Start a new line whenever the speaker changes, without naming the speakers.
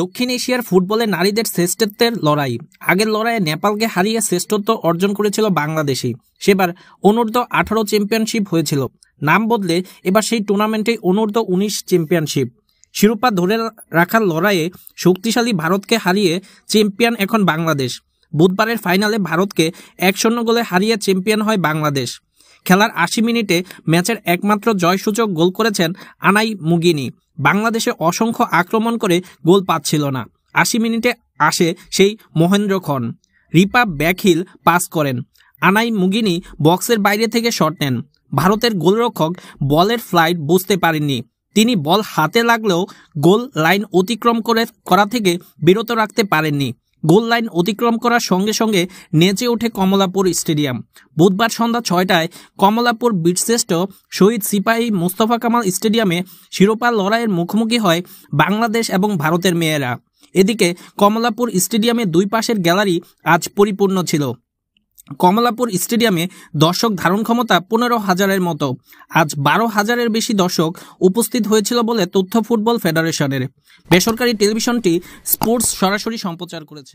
দক্ষিণ এশিয়ার ফুটবলে নারীদের শ্রেষ্ঠত্বের লড়াই। আগের লড়াইয়ে নেপালকে হারিয়ে শ্রেষ্ঠত্ব অর্জন করেছিল বাংলাদেশি সেবার অনূর্ধ্ব আঠারো চ্যাম্পিয়নশিপ হয়েছিল। নাম বদলে এবার সেই টুর্নামেন্টে অনূর্ধ্ব উনিশ চ্যাম্পিয়নশিপ শিরোপা ধরে রাখার লড়াইয়ে শক্তিশালী ভারতকে হারিয়ে চ্যাম্পিয়ন এখন বাংলাদেশ। বুধবারের ফাইনালে ভারতকে এক শূন্য গোলে হারিয়ে চ্যাম্পিয়ন হয় বাংলাদেশ। খেলার আশি মিনিটে ম্যাচের একমাত্র জয়সূচক গোল করেছেন আনাই মুগিনি। বাংলাদেশে অসংখ্য আক্রমণ করে গোল পাচ্ছিল না। আশি মিনিটে আসে সেই মহেন্দ্র খন রিপা ব্যাকহিল পাস করেন। আনাই মুগিনি বক্সের বাইরে থেকে শট নেন। ভারতের গোলরক্ষক বলের ফ্লাইট বুঝতে পারেননি। তিনি বল হাতে লাগলেও গোল লাইন অতিক্রম করে করা থেকে বিরত রাখতে পারেননি। গোল লাইন অতিক্রম করার সঙ্গে সঙ্গে নেচে ওঠে কমলাপুর স্টেডিয়াম। বুধবার সন্ধ্যা ছয়টায় কমলাপুর বীরশ্রেষ্ঠ শহীদ সিপাহী মোস্তফা কামাল স্টেডিয়ামে শিরোপা লড়াইয়ের মুখোমুখি হয় বাংলাদেশ এবং ভারতের মেয়েরা। এদিকে কমলাপুর স্টেডিয়ামে দুই পাশের গ্যালারি আজ পরিপূর্ণ ছিল। কমলাপুর স্টেডিয়ামে দর্শক ধারণ ক্ষমতা পনেরো হাজারের মতো। আজ বারো হাজারের বেশি দর্শক উপস্থিত হয়েছিল বলে তথ্য ফুটবল ফেডারেশনের। বেসরকারি টেলিভিশনটি স্পোর্টস সরাসরি সম্প্রচার করেছে।